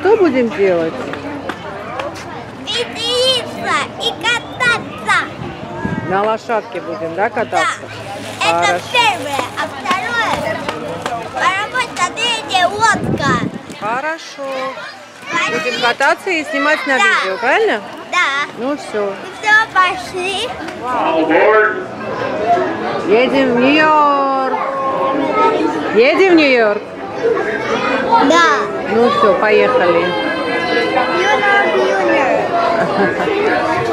что будем делать? Веселиться и кататься. На лошадке будем, да, Да. кататься? Это Хорошо. первое. А второе, поработать на третье лодка. Хорошо. Пошли. Будем кататься и снимать на Да. видео, правильно? Да. Ну все. Все, пошли. Едем в Нью-Йорк. Едем в Нью-Йорк. Да. Ну все, поехали. Юнор, юнор.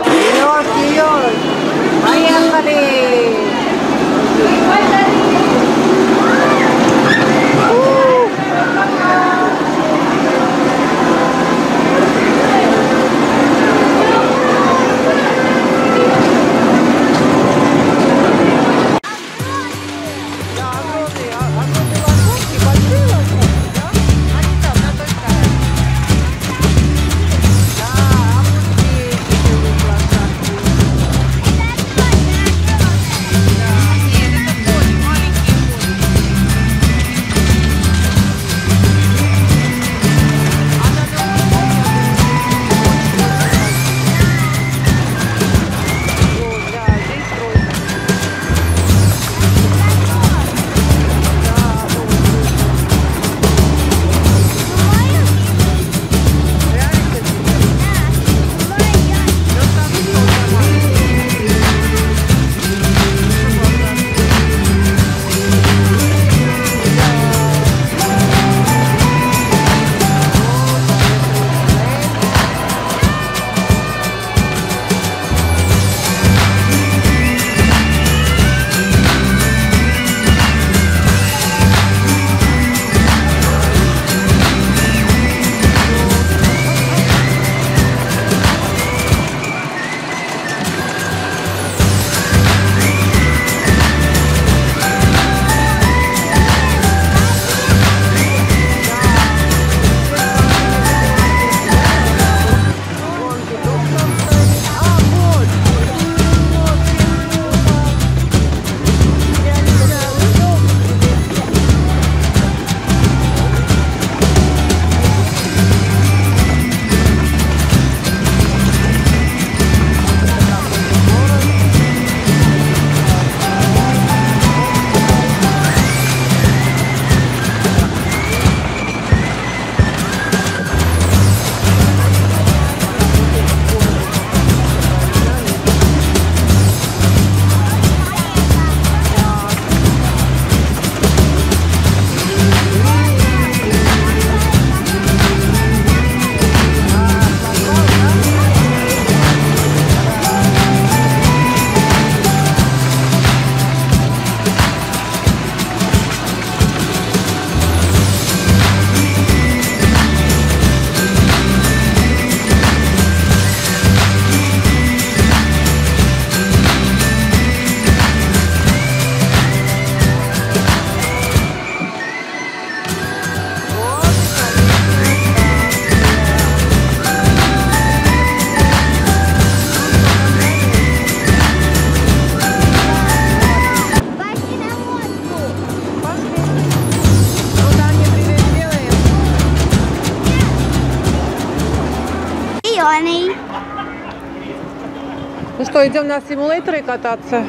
идем на симуляторы кататься?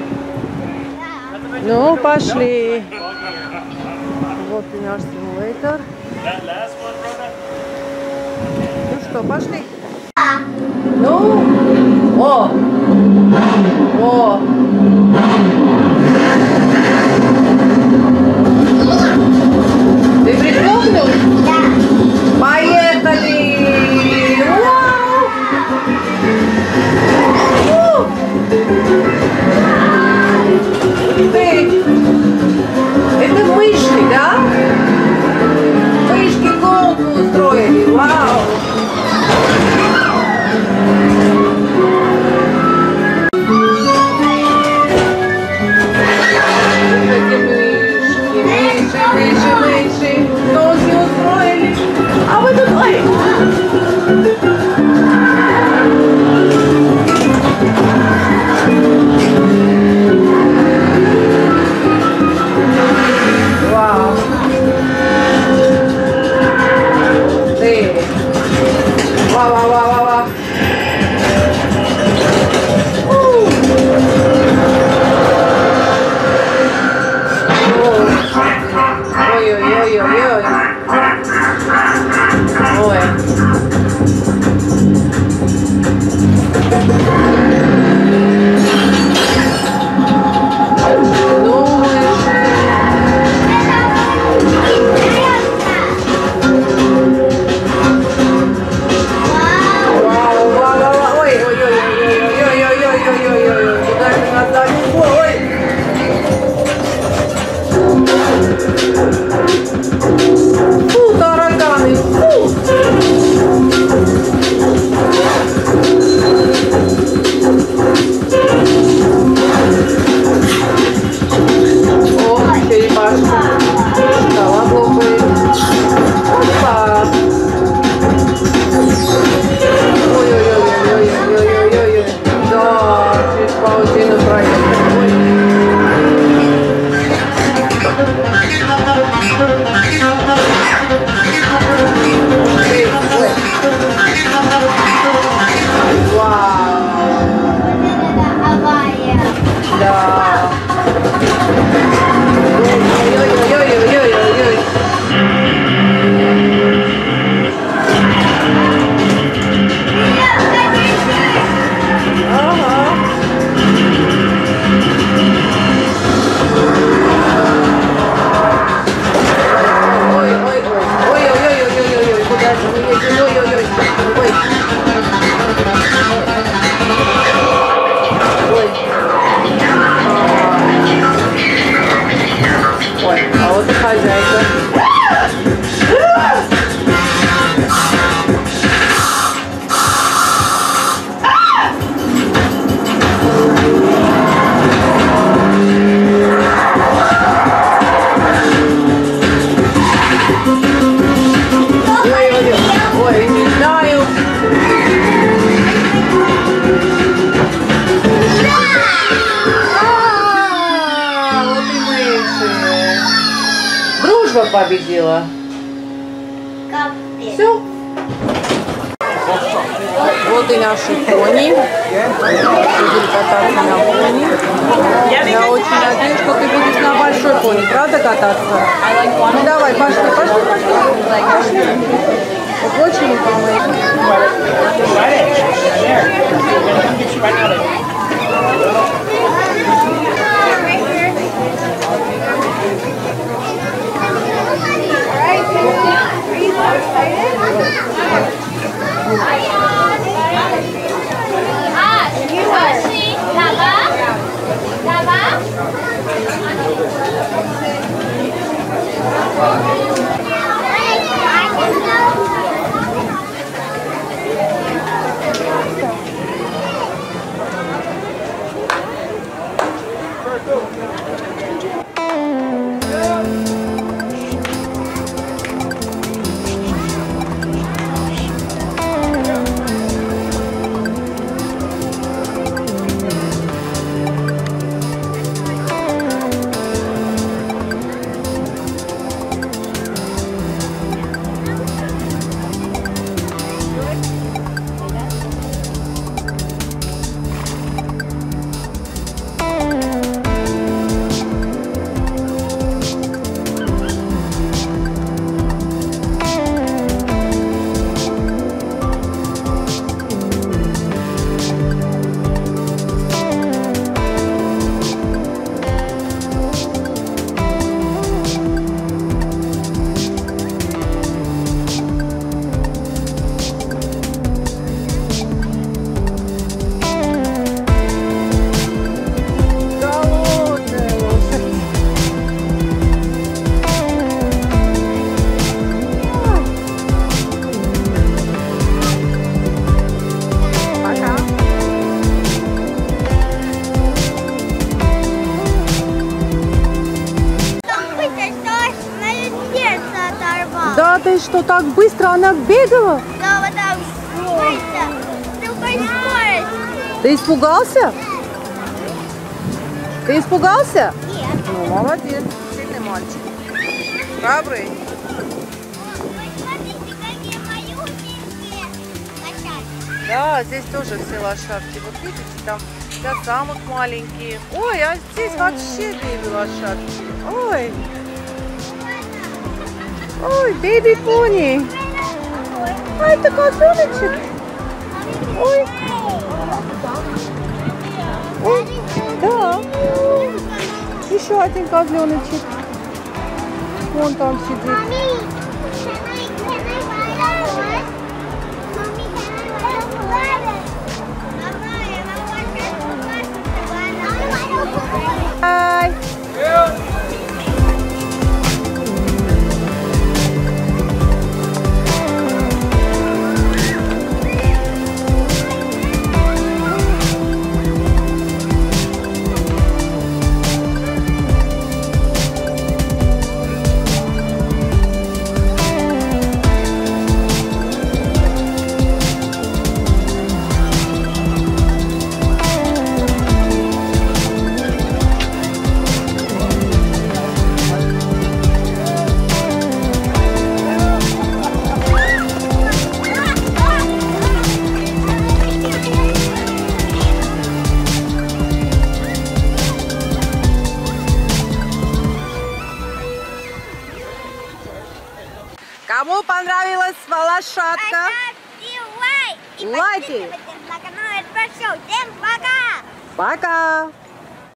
Ну, пошли. Вот и наш симулятор. Ну что, пошли? Ну, о, о. Ты прикольнул? Да. Поехали! Ой, не знаю. А, вот и мыши. Дружба победила. Капец. Все. Вот и наши пони. Будем кататься на пони. Я очень надеюсь, что ты будешь на большой пони, правда, кататься? Ну давай, пошли, пошли, пошли. Пошли. В очередь, так быстро она бегала? Да, вот так быстро. Такой. Ты испугался? Ты испугался? Нет. Ну, молодец, сильный мальчик. Храбрый. Да, здесь тоже все лошадки. Вот видите, там для самых маленькие. Ой, а здесь вообще беби лошадки. Ой. Ой, беби пони. А это козленочек. Ой. Ой, да. Еще один козленочек. Вон там сидит. Лошадка? Поставьте лайк. И Лайки. подписывайтесь на канал Эдвард Шоу. Всем пока! Пока!